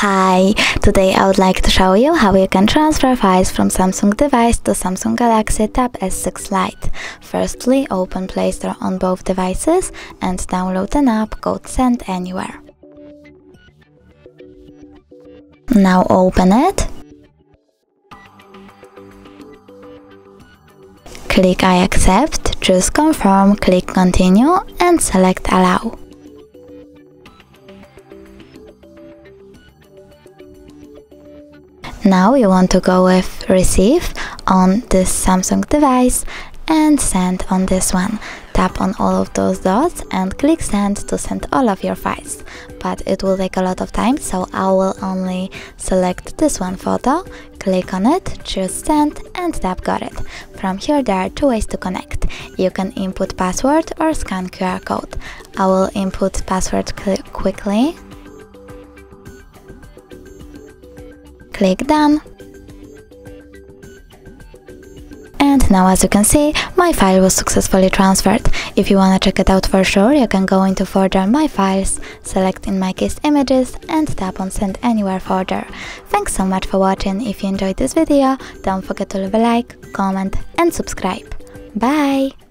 Hi! Today I would like to show you how you can transfer files from Samsung device to Samsung Galaxy Tab S6 Lite. Firstly, open Play Store on both devices and download an app called Send Anywhere. Now open it. Click I accept, choose confirm, click continue and select allow. Now you want to go with receive on this Samsung device and send on this one. Tap on all of those dots and click send to send all of your files. But it will take a lot of time so I will only select this one photo, click on it, choose send and tap got it. From here there are two ways to connect. You can input password or scan QR code. I will input password quickly click done and now as you can see my file was successfully transferred. If you wanna check it out for sure you can go into folder my files, select in my case images and tap on send anywhere folder. Thanks so much for watching, if you enjoyed this video don't forget to leave a like, comment and subscribe. Bye!